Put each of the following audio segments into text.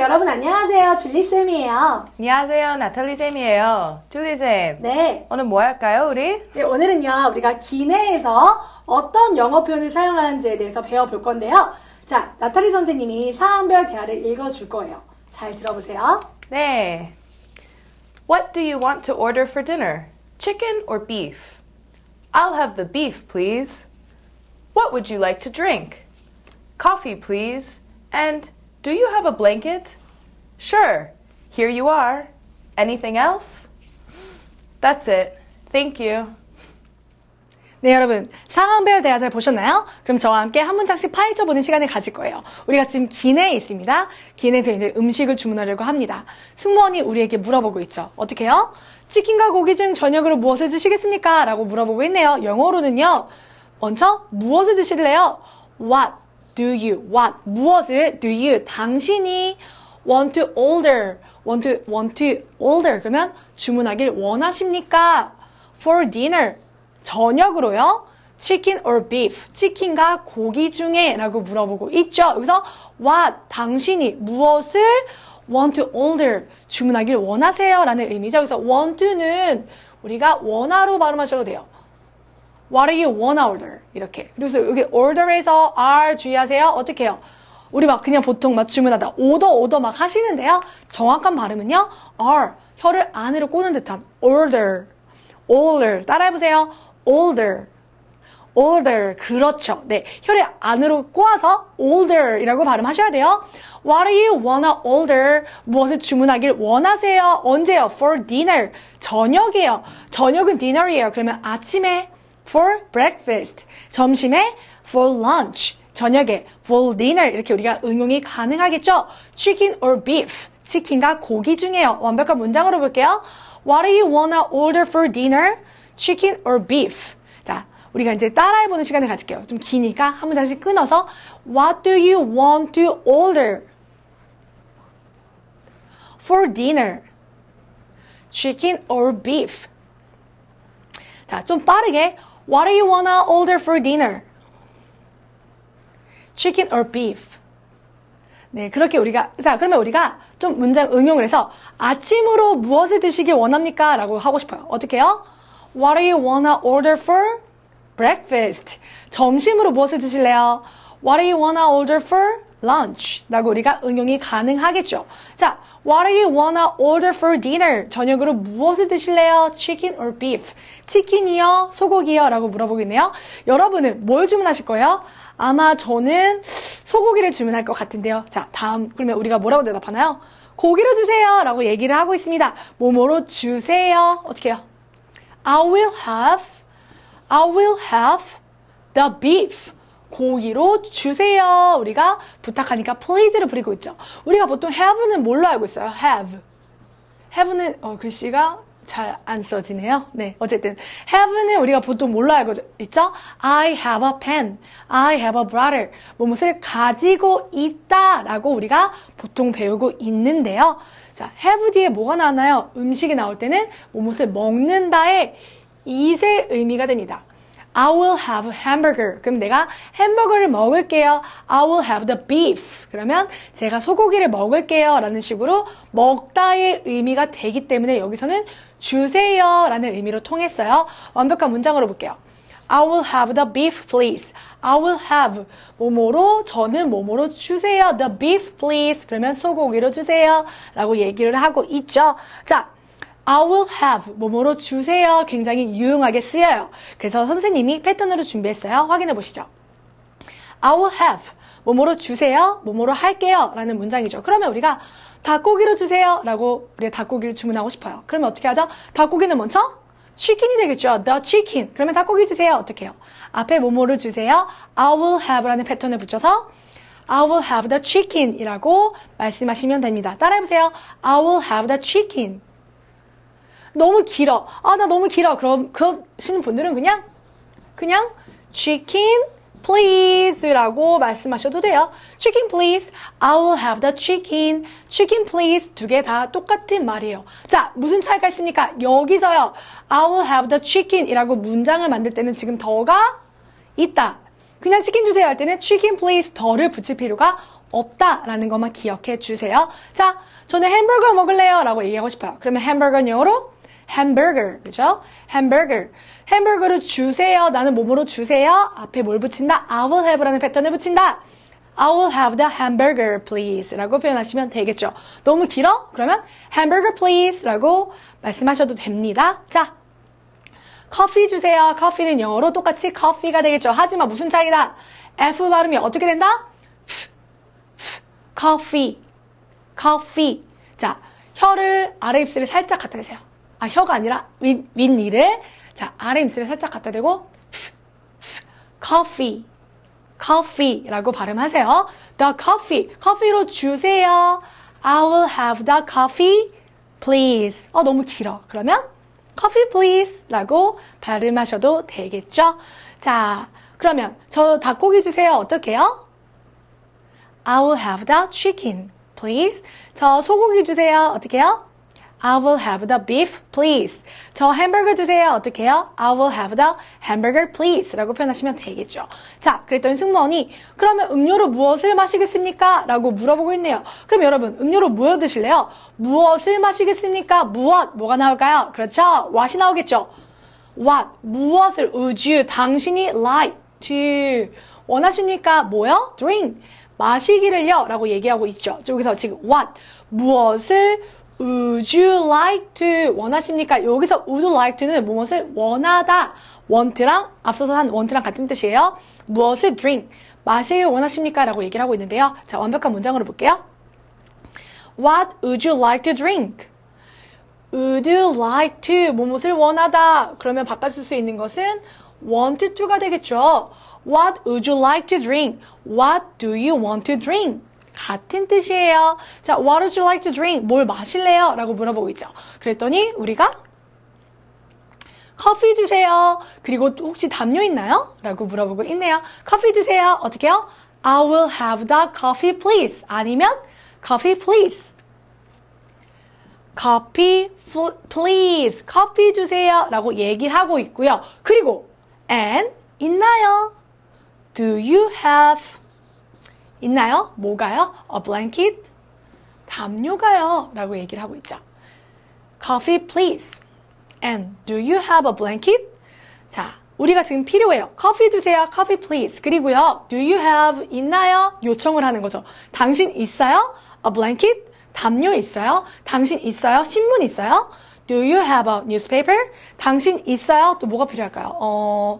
여러분 안녕하세요. 줄리쌤이에요. 안녕하세요. 나탈리 쌤이에요. 줄리 쌤. 네. 오늘 뭐 할까요, 우리? 네, 오늘은요, 우리가 기내에서 어떤 영어 표현을 사용하는지에 대해서 배워볼 건데요. 자, 나탈리 선생님이 상황별 대화를 읽어줄 거예요. 잘 들어보세요. 네. What do you want to order for dinner? Chicken or beef? I'll have the beef, please. What would you like to drink? Coffee, please. And do you have a blanket? Sure. Here you are. Anything else? That's it. Thank you. 네, 여러분. 상황별 대화 잘 보셨나요? 그럼 저와 함께 한 문장씩 파헤쳐 보는 시간을 가질 거예요. 우리가 지금 기내에 있습니다. 기내에서 이제 음식을 주문하려고 합니다. 승무원이 우리에게 물어보고 있죠. 어떻게 해요? 치킨과 고기 중 저녁으로 무엇을 드시겠습니까? 라고 물어보고 있네요. 영어로는요. 먼저 무엇을 드실래요? What do you, what, 무엇을 do you, 당신이 want to order, want to, want to order. 그러면 주문하길 원하십니까? For dinner. 저녁으로요. 치킨 or beef, 치킨과 고기 중에 라고 물어보고 있죠. 여기서 what, 당신이 무엇을 want to order, 주문하길 원하세요 라는 의미죠. 그래서 want to는 우리가 원하로 발음하셔도 돼요. What do you want to order? 이렇게. 그래서 여기 order에서 R 주의하세요. 어떻게 해요? 우리 막 그냥 보통 막 주문하다 오더 오더 막 하시는데요. 정확한 발음은요. R. 혀를 안으로 꼬는 듯한 order. order. 따라해보세요. older. older. 그렇죠. 네. 혀를 안으로 꼬아서 older이라고 발음하셔야 돼요. What do you wanna order? 무엇을 주문하길 원하세요? 언제요? For dinner. 저녁이에요. 저녁은 dinner이에요. 그러면 아침에 for breakfast. 점심에 for lunch. 저녁에 for dinner. 이렇게 우리가 응용이 가능하겠죠? chicken or beef. 치킨과 고기 중에요. 완벽한 문장으로 볼게요. What do you wanna order for dinner? chicken or beef. 자, 우리가 이제 따라해보는 시간을 가질게요. 좀 기니까 한 문장씩 끊어서 What do you want to order for dinner? chicken or beef? 자, 좀 빠르게 What do you wanna order for dinner? chicken or beef? 네, 그렇게 우리가, 자, 그러면 우리가 좀 문장 응용을 해서 아침으로 무엇을 드시길 원합니까? 라고 하고 싶어요. 어떻게 해요? What do you wanna order for breakfast? 점심으로 무엇을 드실래요? What do you wanna order for lunch? 라고 우리가 응용이 가능하겠죠. 자, What do you wanna order for dinner? 저녁으로 무엇을 드실래요? Chicken or beef? 치킨이요? 소고기요? 라고 물어보고 있네요. 여러분은 뭘 주문하실 거예요? 아마 저는 소고기를 주문할 것 같은데요. 자, 다음 그러면 우리가 뭐라고 대답하나요? 고기로 주세요 라고 얘기를 하고 있습니다. 뭐뭐로 주세요. 어떻게 해요? I will have, I will have the beef. 고기로 주세요. 우리가 부탁하니까 please를 부리고 있죠. 우리가 보통 have는 뭘로 알고 있어요? have. have는 어, 글씨가 잘 안 써지네요. 네, 어쨌든 have는 우리가 보통 뭘로 알고 있죠? I have a pen. I have a brother. 무엇을 가지고 있다라고 우리가 보통 배우고 있는데요. 자, have 뒤에 뭐가 나왔나요? 음식이 나올 때는 무엇을 먹는다의 이세 의미가 됩니다. I will have hamburger. 그럼 내가 햄버거를 먹을게요. I will have the beef. 그러면 제가 소고기를 먹을게요. 라는 식으로 먹다의 의미가 되기 때문에 여기서는 주세요. 라는 의미로 통했어요. 완벽한 문장으로 볼게요. I will have the beef, please. I will have 뭐뭐로 저는 뭐뭐로 주세요. The beef, please. 그러면 소고기로 주세요. 라고 얘기를 하고 있죠. 자, I will have 뭐뭐로 주세요. 굉장히 유용하게 쓰여요. 그래서 선생님이 패턴으로 준비했어요. 확인해 보시죠. I will have 뭐뭐로 주세요. 뭐뭐로 할게요. 라는 문장이죠. 그러면 우리가 닭고기로 주세요. 라고 우리가 닭고기를 주문하고 싶어요. 그러면 어떻게 하죠? 닭고기는 먼저 치킨이 되겠죠. The chicken. 그러면 닭고기 주세요. 어떻게 해요? 앞에 뭐뭐를 주세요. I will have라는 패턴을 붙여서 I will have the chicken 이라고 말씀하시면 됩니다. 따라해보세요. I will have the chicken. 너무 길어. 아, 나 너무 길어. 그럼, 그러시는 분들은 그냥, 그냥, chicken, please 라고 말씀하셔도 돼요. chicken please, I will have the chicken. chicken please 두 개 다 똑같은 말이에요. 자, 무슨 차이가 있습니까? 여기서요. I will have the chicken 이라고 문장을 만들 때는 지금 더가 있다. 그냥 치킨 주세요 할 때는 chicken please 더를 붙일 필요가 없다라는 것만 기억해 주세요. 자, 저는 햄버거 먹을래요 라고 얘기하고 싶어요. 그러면 햄버거는 영어로 햄버거, 그죠? 햄버거. 햄버거를 주세요. 나는 몸으로 주세요. 앞에 뭘 붙인다? I will have라는 패턴을 붙인다. I will have the hamburger, please. 라고 표현하시면 되겠죠. 너무 길어? 그러면 hamburger, please. 라고 말씀하셔도 됩니다. 자, 커피 주세요. 커피는 영어로 똑같이 커피가 되겠죠. 하지만 무슨 차이다? F 발음이 어떻게 된다? 커피, 커피. 자, 혀를 아래 입술에 살짝 갖다 대세요. 아, 혀가 아니라 윗, 윗니를 자, 아래 입술에 살짝 갖다 대고 커피, 커피라고 발음하세요. The coffee, 커피로 주세요. I will have the coffee, please. 어, 너무 길어. 그러면 coffee please 라고 발음하셔도 되겠죠? 자, 그러면 저 닭고기 주세요. 어떻게 해요? I will have the chicken, please. 저 소고기 주세요. 어떻게 해요? I will have the beef, please. 저 햄버거 주세요. 어떻게 해요? I will have the hamburger, please. 라고 표현하시면 되겠죠. 자, 그랬더니 승무원이 그러면 음료로 무엇을 마시겠습니까? 라고 물어보고 있네요. 그럼 여러분, 음료로 무엇 드실래요? 무엇을 마시겠습니까? 무엇, 뭐가 나올까요? 그렇죠. what이 나오겠죠. what, 무엇을, would you, 당신이 like to, 원하십니까? 뭐요? drink, 마시기를요. 라고 얘기하고 있죠. 여기서 지금 what, 무엇을 Would you like to 원하십니까? 여기서 would you like to는 무엇을 원하다 want랑 앞서서 한 want랑 같은 뜻이에요. 무엇을 drink 마시길 원하십니까? 라고 얘기를 하고 있는데요. 자 완벽한 문장으로 볼게요. What would you like to drink? Would you like to 무엇을 원하다 그러면 바꿔 쓸 수 있는 것은 want to가 되겠죠. What would you like to drink? What do you want to drink? 같은 뜻이에요. 자, what would you like to drink? 뭘 마실래요? 라고 물어보고 있죠. 그랬더니 우리가 커피 주세요. 그리고 혹시 담요 있나요? 라고 물어보고 있네요. 커피 주세요. 어떻게 해요? I will have the coffee please. 아니면 coffee please. coffee please. 커피 주세요. 라고 얘기를 하고 있고요. 그리고 and 있나요? Do you have 있나요? 뭐가요? A blanket? 담요가요. 라고 얘기를 하고 있죠. Coffee please. And do you have a blanket? 자, 우리가 지금 필요해요. 커피 주세요. Coffee please. 그리고요. Do you have 있나요? 요청을 하는 거죠. 당신 있어요? A blanket? 담요 있어요? 당신 있어요? 신문 있어요? Do you have a newspaper? 당신 있어요? 또 뭐가 필요할까요? 어,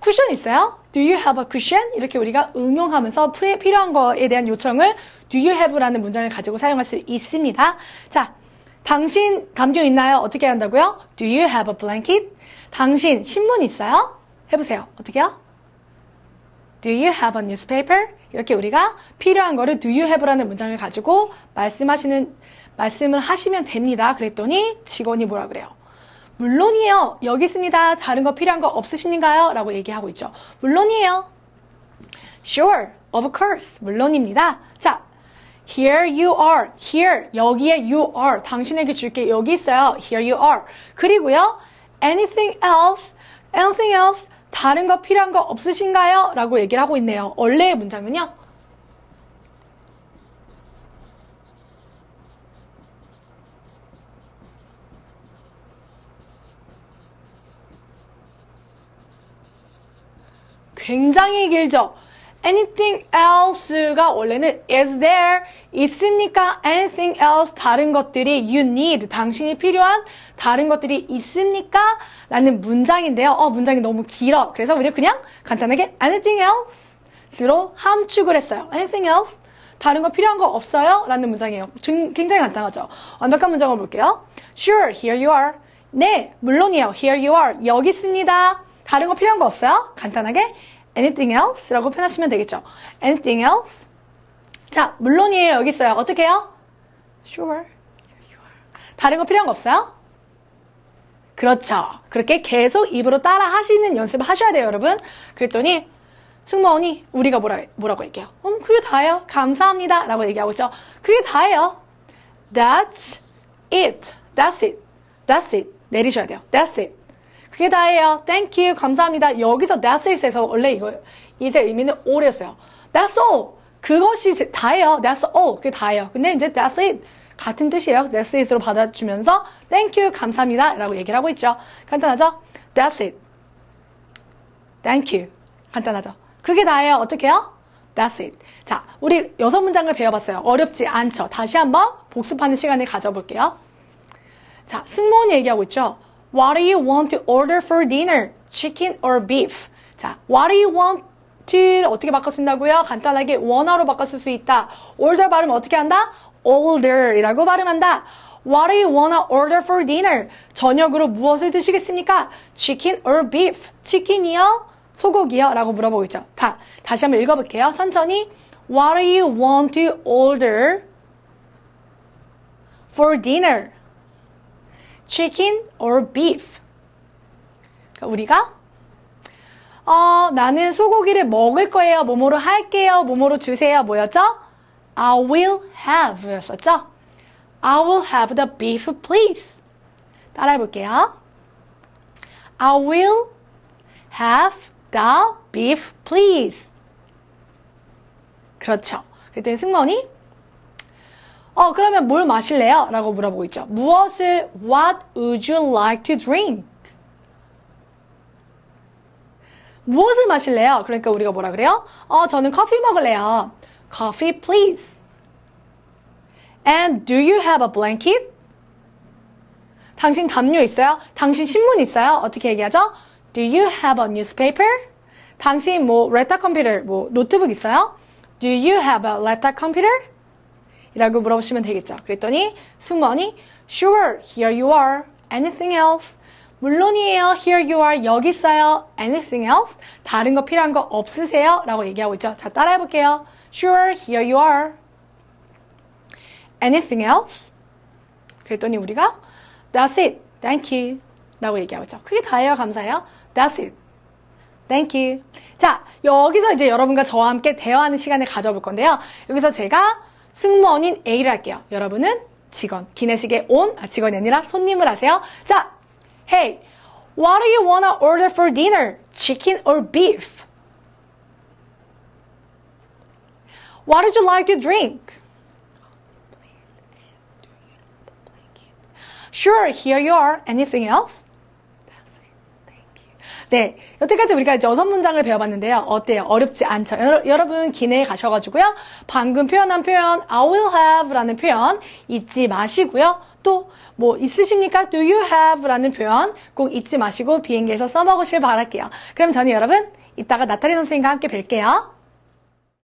쿠션 있어요? Do you have a cushion? 이렇게 우리가 응용하면서 필요한 거에 대한 요청을 do you have라는 문장을 가지고 사용할 수 있습니다. 자, 당신 담요 있나요? 어떻게 한다고요? Do you have a blanket? 당신 신문 있어요? 해보세요. 어떻게요? Do you have a newspaper? 이렇게 우리가 필요한 거를 do you have라는 문장을 가지고 말씀하시는 말씀을 하시면 됩니다. 그랬더니 직원이 뭐라 그래요? 물론이에요. 여기 있습니다. 다른 거 필요한 거 없으신가요? 라고 얘기하고 있죠. 물론이에요. Sure, of course. 물론입니다. 자, here you are. here, 여기에 you are. 당신에게 줄게 여기 있어요. here you are. 그리고요, anything else, anything else. 다른 거 필요한 거 없으신가요? 라고 얘기를 하고 있네요. 원래의 문장은요. 굉장히 길죠. anything else가 원래는 is there 있습니까? anything else 다른 것들이 you need 당신이 필요한 다른 것들이 있습니까? 라는 문장인데요. 어 문장이 너무 길어. 그래서 우리 그냥 간단하게 anything else로 함축을 했어요. anything else 다른 거 필요한 거 없어요? 라는 문장이에요. 굉장히 간단하죠. 완벽한 문장을 볼게요. Sure, here you are. 네, 물론이에요. Here you are. 여기 있습니다. 다른 거 필요한 거 없어요? 간단하게 anything else? 라고 표현하시면 되겠죠. anything else? 자, 물론이에요. 여기 있어요. 어떻게 해요? Sure. 다른 거 필요한 거 없어요? 그렇죠. 그렇게 계속 입으로 따라 하시는 연습을 하셔야 돼요, 여러분. 그랬더니 승무원이 우리가 뭐라, 뭐라고 얘기해요? 음, 그게 다예요. 감사합니다. 라고 얘기하고 있죠. 그게 다예요. That's it. That's it. That's it. 내리셔야 돼요. That's it. 그게 다예요. Thank you. 감사합니다. 여기서 that's it에서 원래 이거 it의 의미는 all이었어요. That's all. 그것이 다예요. That's all. 그게 다예요. 근데 이제 that's it. 같은 뜻이에요. That's it으로 받아주면서 Thank you. 감사합니다. 라고 얘기를 하고 있죠. 간단하죠? That's it. Thank you. 간단하죠? 그게 다예요. 어떻게 해요? That's it. 자, 우리 여섯 문장을 배워봤어요. 어렵지 않죠? 다시 한번 복습하는 시간을 가져볼게요. 자, 승무원이 얘기하고 있죠. What do you want to order for dinner? Chicken or beef? 자, what do you want to 어떻게 바꿔 쓴다고요? 간단하게 원어로 바꿔 쓸 수 있다. order 발음 어떻게 한다? order이라고 발음한다. What do you wanna order for dinner? 저녁으로 무엇을 드시겠습니까? Chicken or beef? 치킨이요? 소고기요? 라고 물어보고 있죠. 다, 다시 한번 읽어볼게요. 천천히. What do you want to order for dinner? Chicken or beef? 그러니까 우리가 어, 나는 소고기를 먹을 거예요. 뭐뭐로 할게요. 뭐뭐로 주세요. 뭐였죠? I will have 였었죠? I will have the beef, please. 따라해 볼게요. I will have the beef, please. 그렇죠. 그랬더니 승무원이 어, 그러면 뭘 마실래요? 라고 물어보고 있죠. 무엇을 What would you like to drink? 무엇을 마실래요? 그러니까 우리가 뭐라 그래요? 어, 저는 커피 먹을래요. Coffee, please. And do you have a blanket? 당신 담요 있어요? 당신 신문 있어요? 어떻게 얘기하죠? Do you have a newspaper? 당신 뭐 레타 컴퓨터, 뭐 노트북 있어요? Do you have a laptop computer? 이라고 물어보시면 되겠죠. 그랬더니 승무원이 Sure, here you are. Anything else? 물론이에요. Here you are. 여기 있어요. Anything else? 다른 거 필요한 거 없으세요? 라고 얘기하고 있죠. 자, 따라해 볼게요. Sure, here you are. Anything else? 그랬더니 우리가 That's it. Thank you. 라고 얘기하고 있죠. 그게 다예요. 감사해요. That's it. Thank you. 자, 여기서 이제 여러분과 저와 함께 대화하는 시간을 가져볼 건데요. 여기서 제가 승무원인 A를 할게요. 여러분은 직원, 기내식에 온, 아, 직원이 아니라 손님을 하세요. 자, Hey, what do you wanna order for dinner? Chicken or beef? What would you like to drink? Sure, here you are. Anything else? 네, 여태까지 우리가 여섯 문장을 배워봤는데요. 어때요? 어렵지 않죠? 여러, 분 기내에 가셔가지고요. 방금 표현한 표현 I will have 라는 표현 잊지 마시고요. 또 뭐 있으십니까? Do you have 라는 표현 꼭 잊지 마시고 비행기에서 써먹으실 바랄게요. 그럼 저는 여러분 이따가 나타리 선생님과 함께 뵐게요.